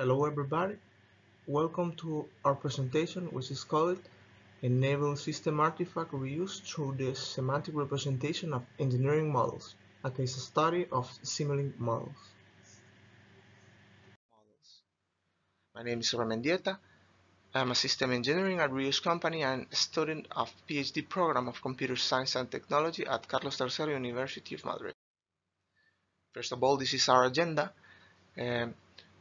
Hello everybody, welcome to our presentation which is called Enable System Artifact Reuse through the Semantic Representation of Engineering Models, a case study of Simulink models. My name is Roy Mendieta. I'm a system engineering at Reuse Company and student of PhD program of Computer Science and Technology at Carlos III University of Madrid. First of all, this is our agenda. Um,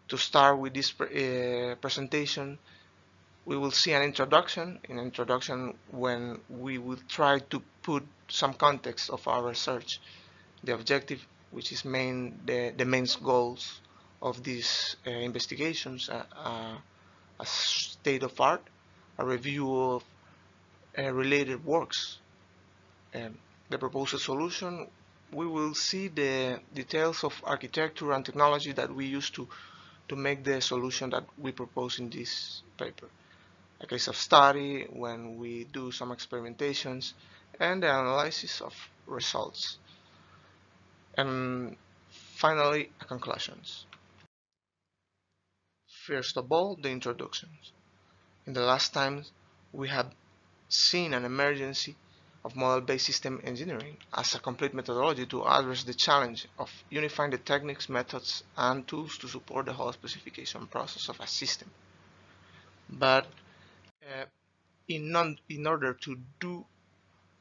to start with this uh, presentation, we will see an introduction. In introduction, when we will try to put some context of our research, the objective, which is main the, the main goals of these uh, investigations, uh, uh, a state of art, a review of uh, related works, and the proposed solution. We will see the details of architecture and technology that we use to to make the solution that we propose in this paper. A case of study when we do some experimentations and the analysis of results. And finally, conclusions. First of all, the introductions. In the last times, we have seen an emergency of model-based system engineering as a complete methodology to address the challenge of unifying the techniques, methods, and tools to support the whole specification process of a system. But uh, in, non in order to do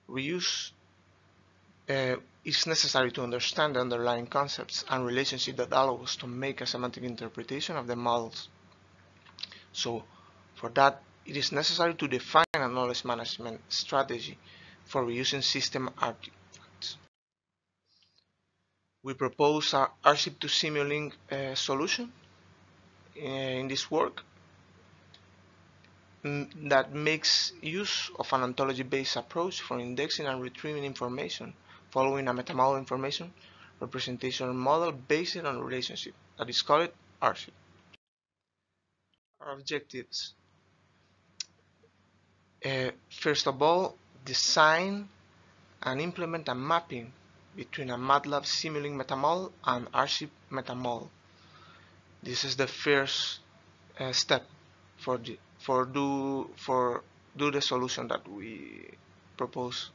reuse, uh, it's necessary to understand the underlying concepts and relationship that allow us to make a semantic interpretation of the models. So for that, it is necessary to define a knowledge management strategy for reusing system artifacts. We propose a RShip to Simulink uh, solution uh, in this work mm, that makes use of an ontology-based approach for indexing and retrieving information following a metamodel information representation model based on relationship that is called RShip. Our objectives. Uh, first of all, design and implement a mapping between a MATLAB Simulink metamodel and RShip metamodel. This is the first uh, step for the, for do for do the solution that we propose.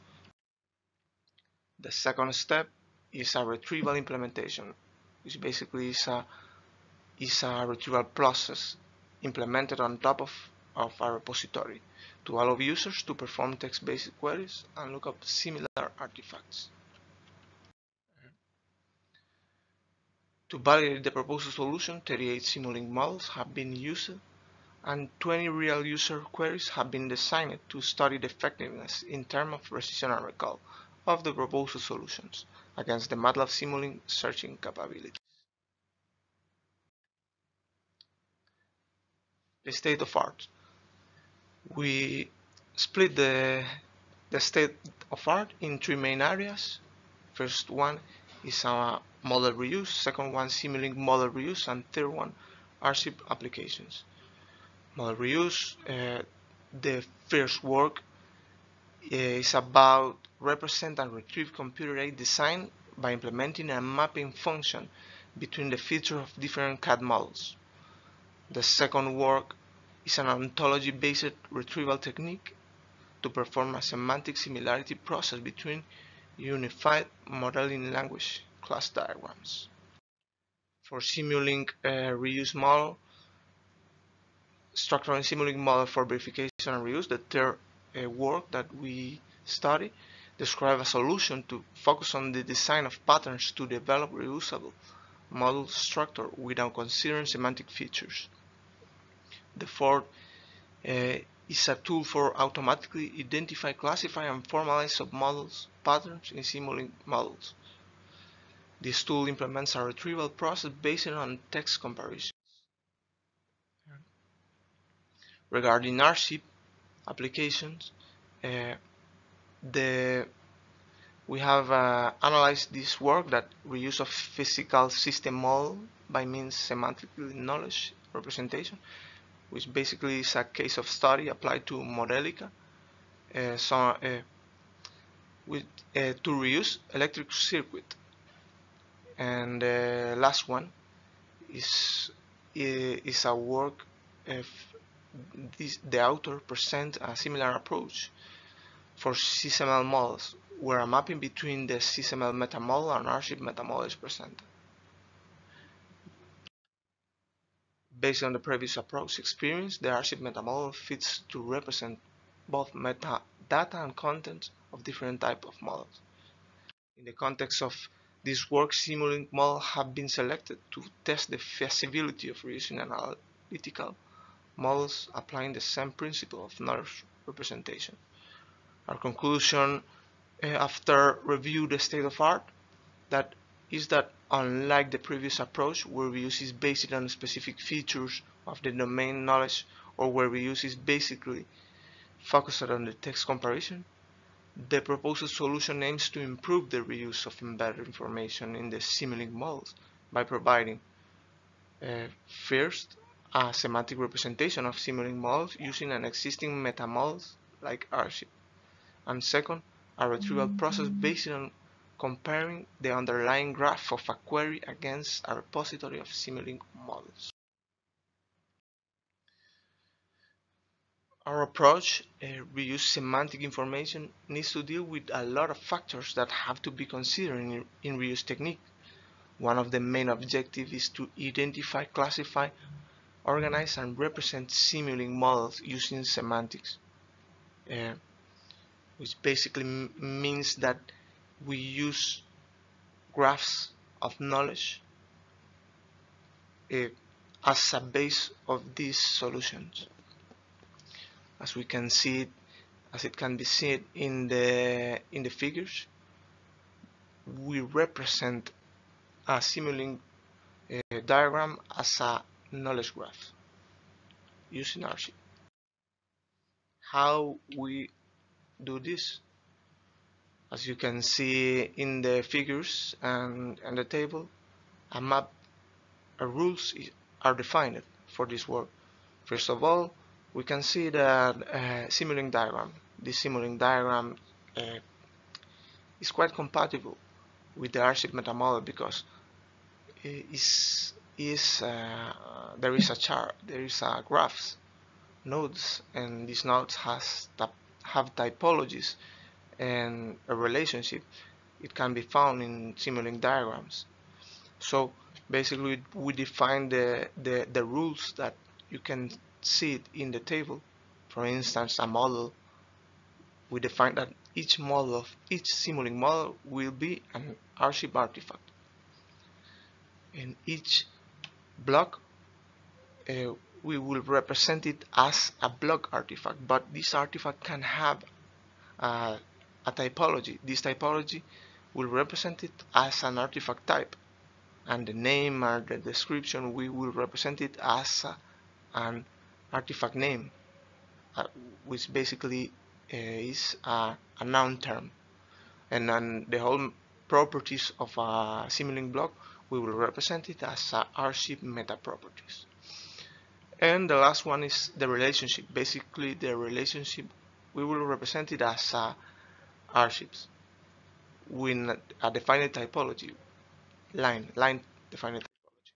The second step is a retrieval implementation, which basically is a is a retrieval process implemented on top of, of a repository to allow users to perform text-based queries and look up similar artifacts. To validate the proposed solution, 38 Simulink models have been used and 20 real user queries have been designed to study the effectiveness in terms of precision and recall of the proposed solutions against the MATLAB Simulink searching capabilities. The state of art we split the, the state of art in three main areas. First one is a model reuse, second one Simulink model reuse, and third one RShip applications. Model reuse, uh, the first work uh, is about represent and retrieve computer-aided design by implementing a mapping function between the features of different CAD models. The second work is an ontology-based retrieval technique to perform a semantic similarity process between unified modeling language class diagrams. For Simulink uh, reuse model, structural and Simulink model for verification and reuse, the third uh, work that we study, describe a solution to focus on the design of patterns to develop reusable model structure without considering semantic features. The fourth uh, is a tool for automatically identify, classify, and formalize submodels patterns in Simulink models. This tool implements a retrieval process based on text comparisons. Regarding RShip applications, uh, the we have uh, analyzed this work that reuse of physical system model by means semantic knowledge representation which basically is a case of study applied to Modelica uh, so, uh, with, uh, to reuse electric circuit. And the last one is is a work if this, the author present a similar approach for SysML models where a mapping between the SysML metamodel and RShip metamodel is presented. Based on the previous approach experience, the RShip metamodel fits to represent both metadata and content of different type of models. In the context of this work, Simulink models have been selected to test the feasibility of reusing analytical models applying the same principle of knowledge representation. Our conclusion uh, after review the state of art that is that unlike the previous approach where reuse is based on specific features of the domain knowledge or where reuse is basically focused on the text comparison, the proposed solution aims to improve the reuse of embedded information in the Simulink models by providing uh, first a semantic representation of Simulink models using an existing meta models like RShip, and second, a retrieval process based on comparing the underlying graph of a query against a repository of Simulink models. Our approach, uh, reuse semantic information, needs to deal with a lot of factors that have to be considered in, in reuse technique. One of the main objectives is to identify, classify, organize, and represent Simulink models using semantics, uh, which basically means that we use graphs of knowledge uh, as a base of these solutions as we can see as it can be seen in the in the figures we represent a Simulink uh, diagram as a knowledge graph using RShip. How we do this? As you can see in the figures and, and the table, a map, a rules are defined for this work. First of all, we can see that uh, Simulink diagram. This Simulink diagram uh, is quite compatible with the RShip metamodel because is is uh, there is a chart, there is a graphs, nodes, and these nodes has have typologies and a relationship. It can be found in Simulink diagrams. So basically, we define the the, the rules that you can see it in the table. For instance, a model, we define that each model of each Simulink model will be an RShip artifact. And each block, uh, we will represent it as a block artifact, but this artifact can have a typology. This typology will represent it as an artifact type and the name and the description we will represent it as uh, an artifact name, uh, which basically uh, is a, a, noun term. And then the whole properties of a Simulink block, we will represent it as a RShip meta properties. And the last one is the relationship. Basically, the relationship, we will represent it as a RShips with a defined typology, line, line defined typology.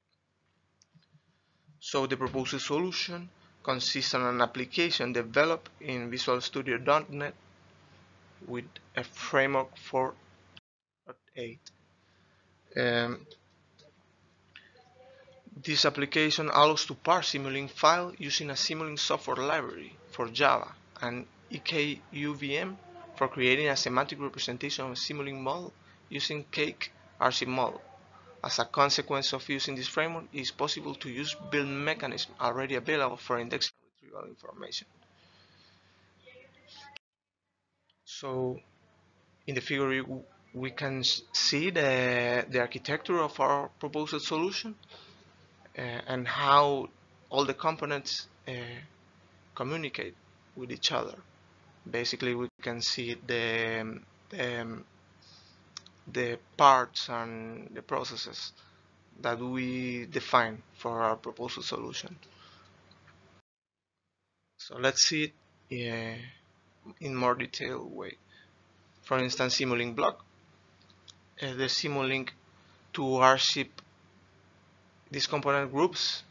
So the proposed solution consists on an application developed in Visual Studio.NET with a framework 4.8. Um, this application allows to parse Simulink file using a Simulink software library for Java and IKVM for creating a semantic representation of a Simulink model using Cake RShip model. As a consequence of using this framework, it is possible to use build mechanisms already available for indexing retrieval information. So in the figure we can see the, the architecture of our proposed solution uh, and how all the components uh, communicate with each other. Basically we can see the, the the parts and the processes that we define for our proposal solution. So let's see it in more detailed way. For instance, Simulink block. Uh, the Simulink to RShip these component groups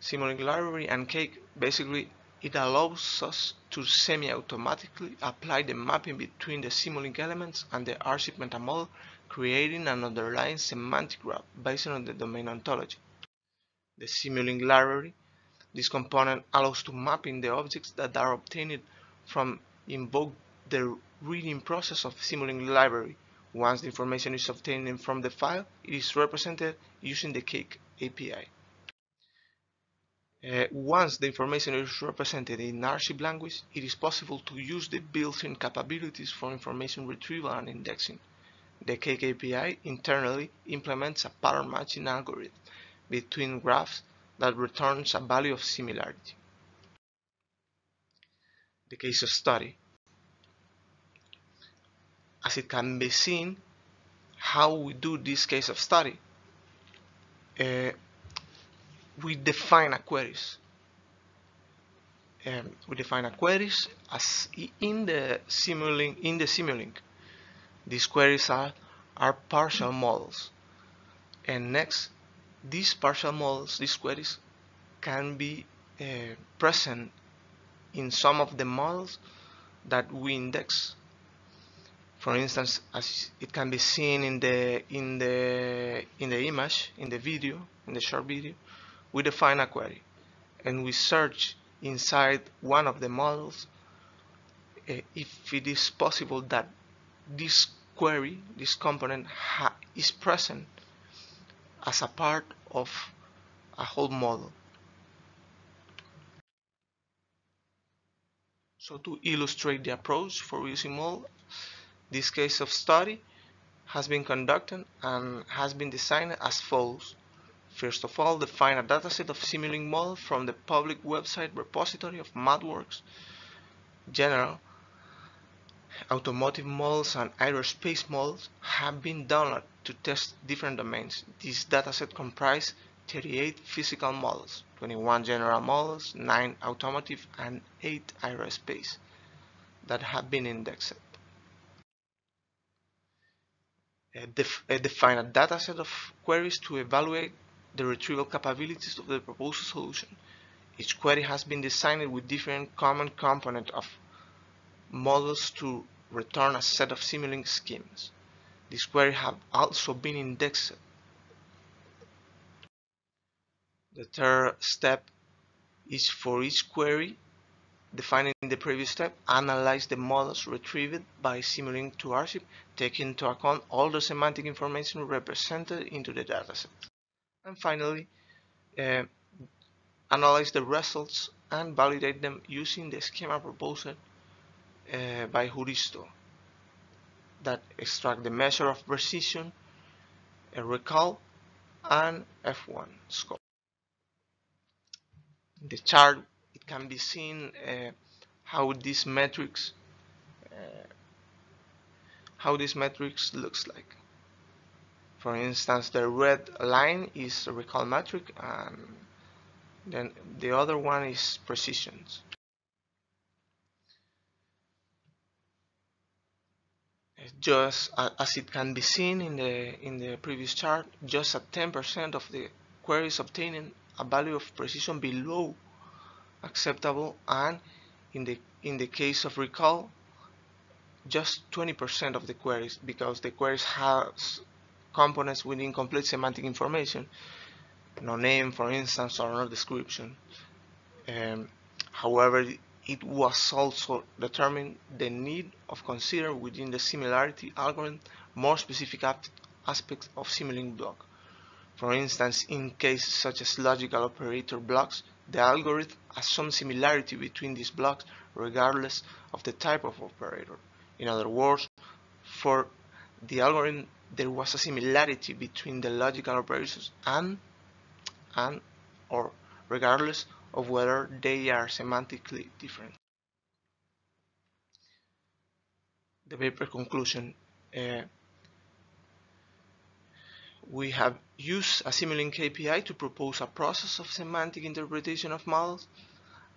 Simulink library and Cake basically it allows us to semi-automatically apply the mapping between the Simulink elements and the RShip metamodel, creating an underlying semantic graph based on the domain ontology. The Simulink library, this component allows to mapping the objects that are obtained from invoke the reading process of Simulink library. Once the information is obtained from the file, it is represented using the Cake API. Uh, once the information is represented in RShip language, it is possible to use the built-in capabilities for information retrieval and indexing. The API internally implements a pattern matching algorithm between graphs that returns a value of similarity. The case of study. As it can be seen, how we do this case of study. Uh, we define a queries. Um, we define a queries as in the Simulink. In the Simulink, these queries are are partial models, and next, these partial models, these queries, can be uh, present in some of the models that we index. For instance, as it can be seen in the in the in the image, in the video, in the short video, we define a query and we search inside one of the models uh, if it is possible that this query, this component is present as a part of a whole model. So to illustrate the approach for using model, this case of study has been conducted and has been designed as follows. First of all, define a dataset of Simulink model from the public website repository of MathWorks. General, automotive models and aerospace models have been downloaded to test different domains. This dataset comprises 38 physical models, 21 general models, 9 automotive, and 8 aerospace that have been indexed. Def define a dataset of queries to evaluate the retrieval capabilities of the proposed solution. Each query has been designed with different common component of models to return a set of Simulink schemes. These queries have also been indexed. The third step is for each query defined in the previous step, analyze the models retrieved by Simulink to RShip, taking into account all the semantic information represented into the dataset and finally uh, analyze the results and validate them using the schema proposed uh, by Huristo that extract the measure of precision, a recall, and F1 score. In the chart, it can be seen uh, how these metrics uh, how this metrics looks like. For instance, the red line is recall metric and then the other one is precision. Just as it can be seen in the in the previous chart, just at 10% of the queries obtaining a value of precision below acceptable and in the in the case of recall just 20% of the queries because the queries has components with incomplete semantic information, no name, for instance, or no description. Um, however, it was also determined the need of consider within the similarity algorithm more specific aspects of Simulink block. For instance, in cases such as logical operator blocks, the algorithm has some similarity between these blocks regardless of the type of operator. In other words, for the algorithm there was a similarity between the logical operations and and or regardless of whether they are semantically different. The paper conclusion uh, we have used a Simulink API to propose a process of semantic interpretation of models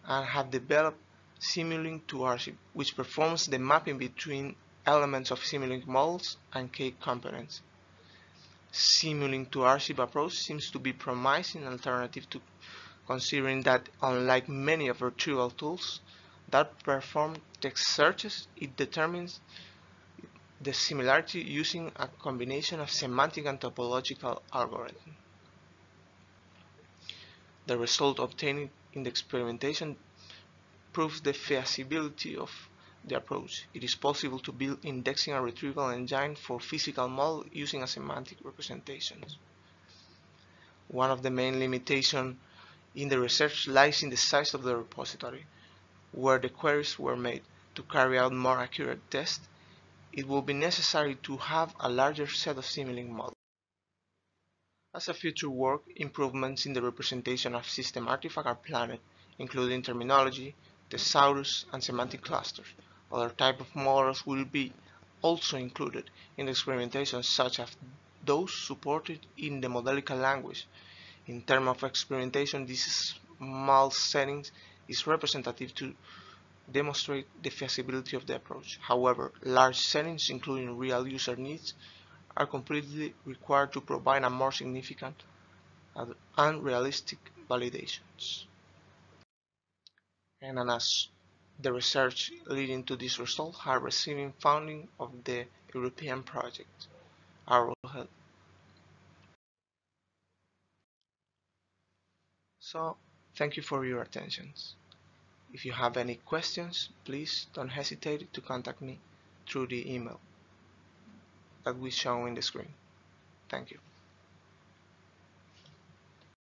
and have developed Simulink to RShip, which performs the mapping between elements of Simulink models and cake components. Simulink to RShip approach seems to be promising alternative to considering that unlike many of retrieval tools that perform text searches, it determines the similarity using a combination of semantic and topological algorithms. The result obtained in the experimentation proves the feasibility of the approach. It is possible to build indexing and retrieval engine for physical model using a semantic representations. One of the main limitations in the research lies in the size of the repository. Where the queries were made to carry out more accurate tests, it will be necessary to have a larger set of Simulink models. As a future work, improvements in the representation of system artifacts are planned, including terminology, thesaurus, and semantic clusters. Other type of models will be also included in the experimentation such as those supported in the modelica language. In terms of experimentation, this small settings is representative to demonstrate the feasibility of the approach. However, large settings, including real user needs, are completely required to provide a more significant and realistic validations. And as the research leading to this result are receiving funding of the European project, Arrowhead. So, thank you for your attention. If you have any questions, please don't hesitate to contact me through the email that we show in the screen. Thank you.